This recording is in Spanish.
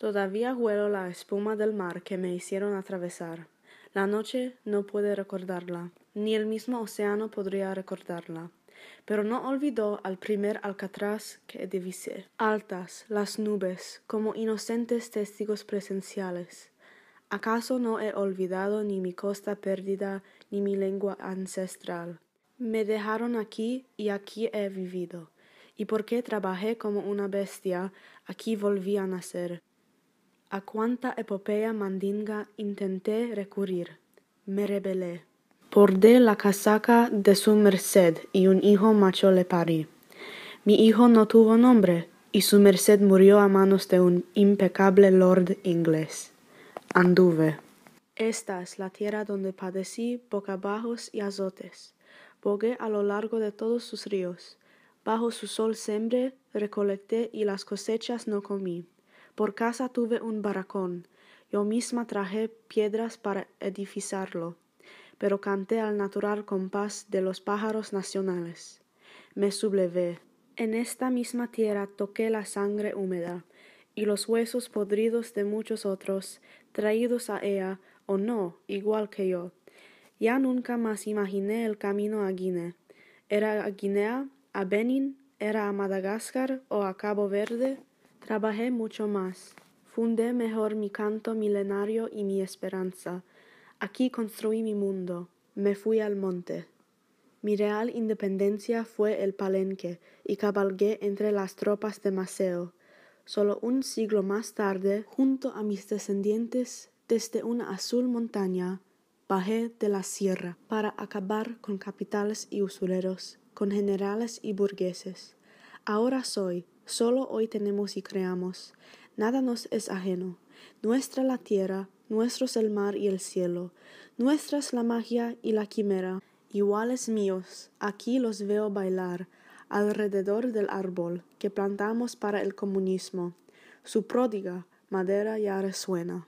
Todavía huelo la espuma del mar que me hicieron atravesar. La noche no puede recordarla, ni el mismo océano podría recordarla. Pero no olvidó al primer alcatraz que divisé. Altas las nubes, como inocentes testigos presenciales. ¿Acaso no he olvidado ni mi costa perdida ni mi lengua ancestral? Me dejaron aquí y aquí he vivido. Y porque trabajé como una bestia, aquí volví a nacer. A cuánta epopeya mandinga intenté recurrir. Me rebelé. Bordé la casaca de su merced y un hijo macho le parí. Mi hijo no tuvo nombre y su merced murió a manos de un impecable lord inglés. Anduve. Esta es la tierra donde padecí bocabajos y azotes. Bogué a lo largo de todos sus ríos. Bajo su sol sembré, recolecté y las cosechas no comí. Por casa tuve un barracón. Yo misma traje piedras para edificarlo pero canté al natural compás de los pájaros nacionales. Me sublevé. En esta misma tierra toqué la sangre húmeda y los huesos podridos de muchos otros, traídos a ella, o no, igual que yo. Ya nunca más imaginé el camino a Guinea. ¿Era a Guinea, a Benin, era a Madagascar o a Cabo Verde? Trabajé mucho más. Fundé mejor mi canto milenario y mi esperanza. Aquí construí mi mundo, me fui al monte. Mi real independencia fue el palenque y cabalgué entre las tropas de Maceo. Solo un siglo más tarde, junto a mis descendientes, desde una azul montaña, bajé de la sierra para acabar con capitales y usureros, con generales y burgueses. Ahora soy, solo hoy tenemos y creamos, nada nos es ajeno. Nuestra la tierra, nuestros el mar y el cielo, nuestras la magia y la quimera, iguales míos, aquí los veo bailar alrededor del árbol que plantamos para el comunismo. Su pródiga madera ya resuena.